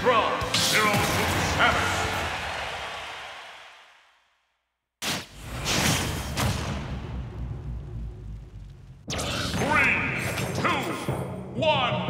Mithra, zero to Samus. Three, two, one,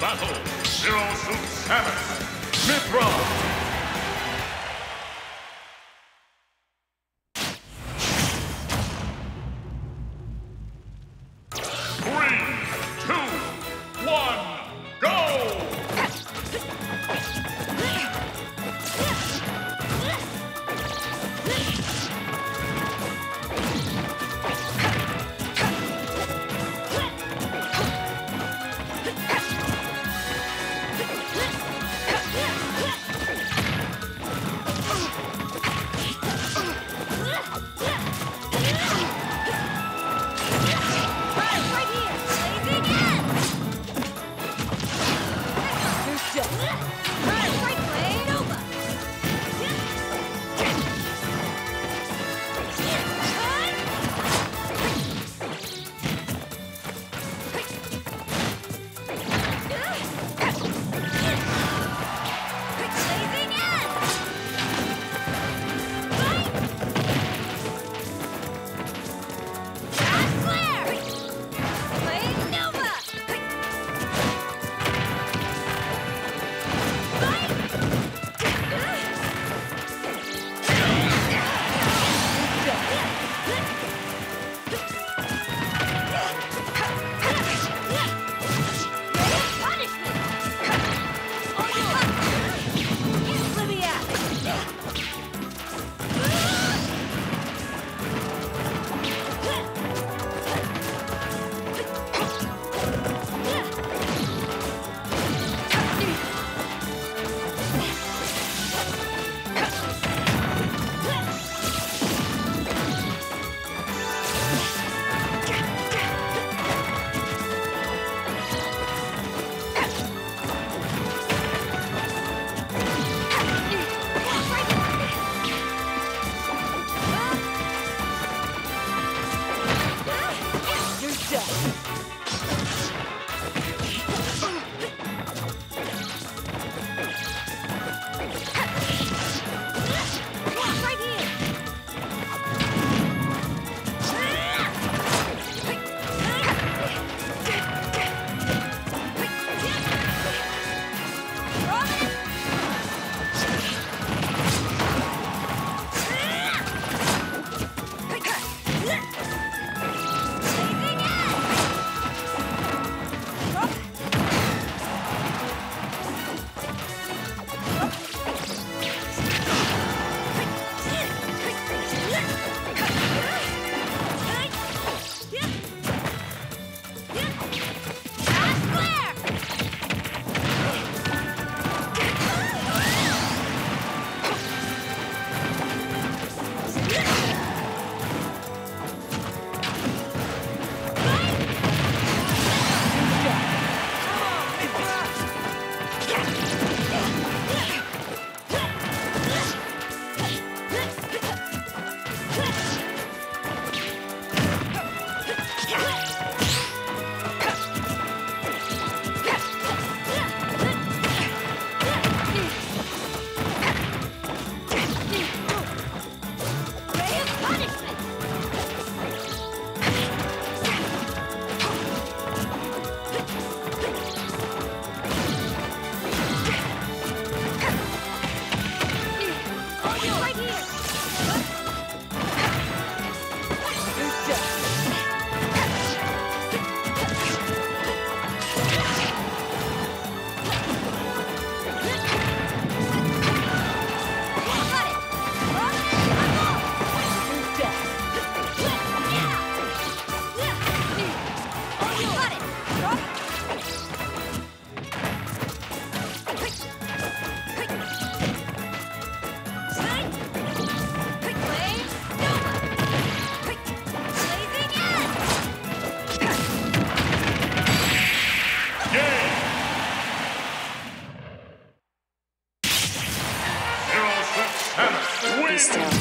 battle, Zero Suit Samus, Mithra, Wins!